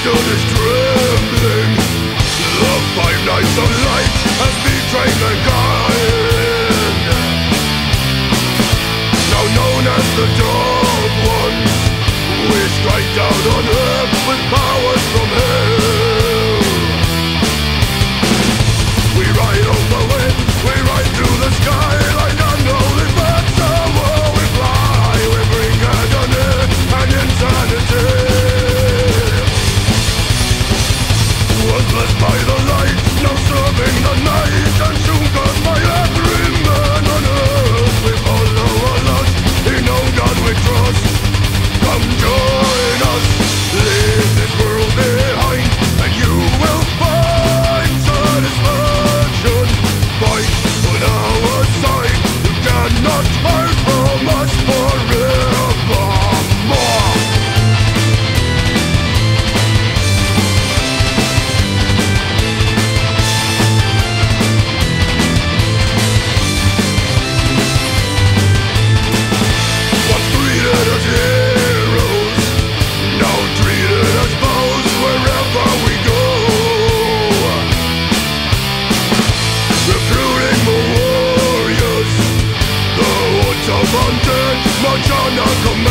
understood is trembling. The five nights of light has betrayed the kind Now known as the bondage, march on our command.